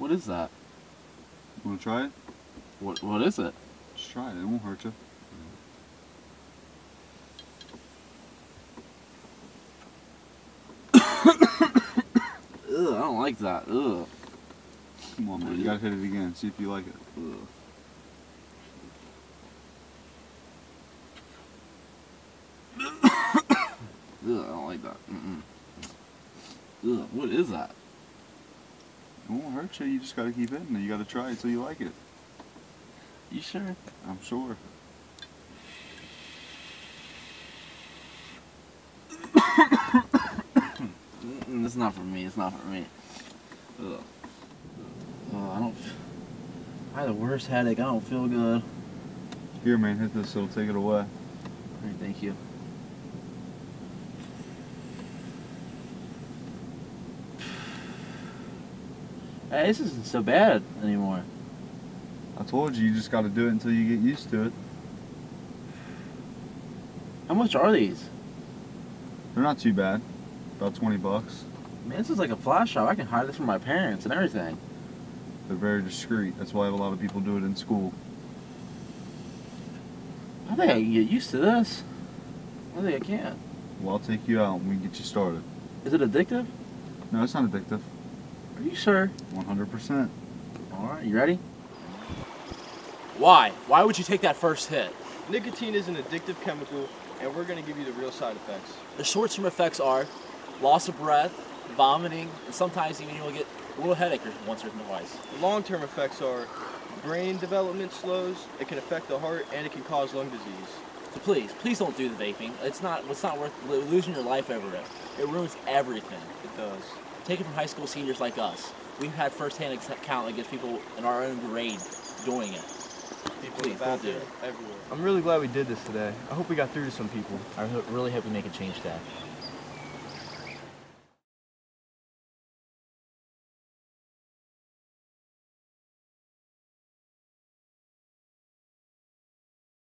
What is that? You Want to try it? What What is it? Just try it. It won't hurt you. Ugh, I don't like that. Ugh. Come on, man. You gotta hit it again. See if you like it. Ugh. Ugh, I don't like that. Mm-mm. Ugh, what is that? It won't hurt you. You just gotta keep hitting it. You gotta try it till you like it. You sure? I'm sure. It's not for me. It's not for me. Ugh. Oh, I don't. I have the worst headache. I don't feel good. Here, man. Hit this. It'll take it away. All right, thank you. Hey, this isn't so bad anymore. I told you. You just gotta do it until you get used to it. How much are these? They're not too bad. About 20 bucks. Man, this is like a flash shop. I can hide this from my parents and everything. They're very discreet. That's why a lot of people do it in school. I think I can get used to this. I think I can. Well, I'll take you out and we can get you started. Is it addictive? No, it's not addictive. Are you sure? 100%. All right, you ready? Why? Why would you take that first hit? Nicotine is an addictive chemical, and we're going to give you the real side effects. The short-term effects are loss of breath, vomiting, and sometimes even you'll get a little headache or once or twice. The long-term effects are brain development slows, it can affect the heart, and it can cause lung disease. So please, please don't do the vaping. It's not. It's not worth losing your life over it. It ruins everything. It does. Take it from high school seniors like us. We've had first-hand account against people in our own grade doing it. People Please, don't do bathroom, everywhere. I'm really glad we did this today. I hope we got through to some people. I really hope we make a change today.